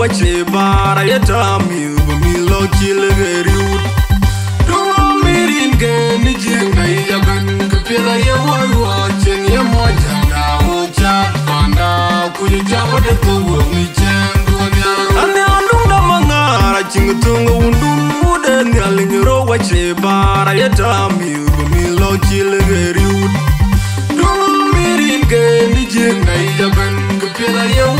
wace bara ya ta milo kila gari wut Duwa mirin ga nijin ga iya gan ka ya warwa cin ya moja na wuce Banda ku yi jaba da kowa mai can duniya Ane andung da mangara cin tunga wundun muda ni alingiro wace bara ya ta milo kila gari wut Duwa mirin ga nijin ga iya gan ka ya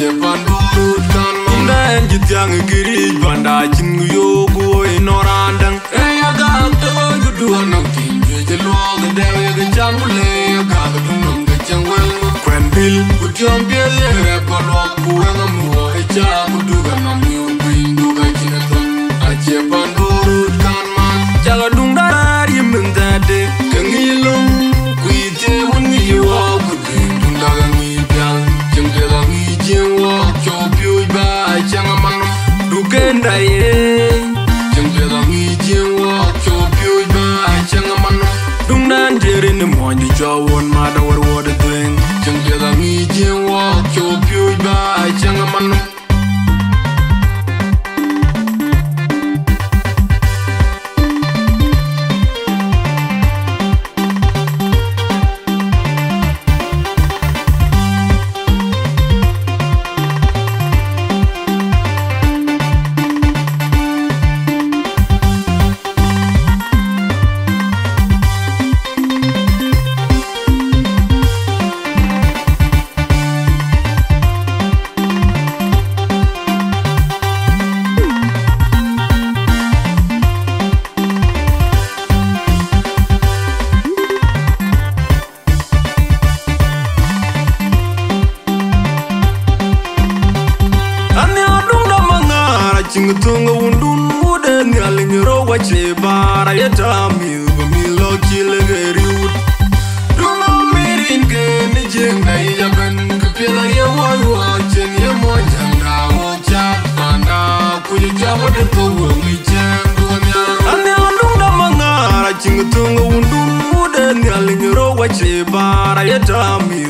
jepan dudut kan mamden jitiang kirij bandachin guyogu inorandang eya gam to guduan nok tinjwe jelog dewe gechangule ya gagatunum gechangweng kwen bil kutiom biel ye repolok kuwengam chẳng biết be da ngi jeng wa cho pyu ba ai chang man dung nan jere ne mo ni jo mà ma da war war de chẳng biết da ngi jeng wa cho chinga tonga wundun wude ni alingiro wa chibara ya tami wa milo chile geri wud Duma mirin ke ni jenga ya ben kipila ya wai wa chen ya moja na moja Manda kuja jama de to wa mi jengu wa miaro Ani alunga mangara chinga tonga wundun wude ni alingiro wa chibara ya tami wa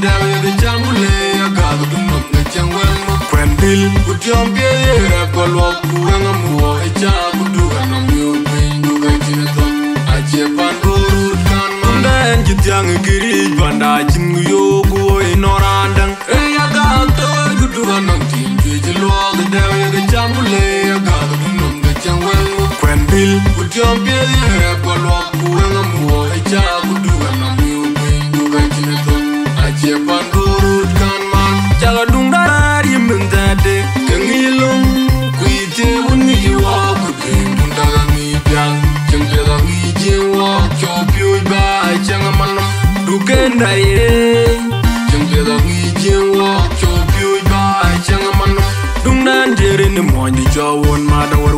dawe ga changule ya gago dumok ga changwen mo kwen dil utiom pie yera kolwa kuwenga muo e cha kuduga na miu pin duga jina to ache pan rurut kan manda en jityang kiri banda chin yo kuo inorandang e ya gago to kuduga na tin jwe lo ga dawe ga changule ya gago dumok ga changwen mo kwen dil utiom yin dai jung de da ngi jing wo cho pyu ba ai chang man dung nan de rin mo ni jo won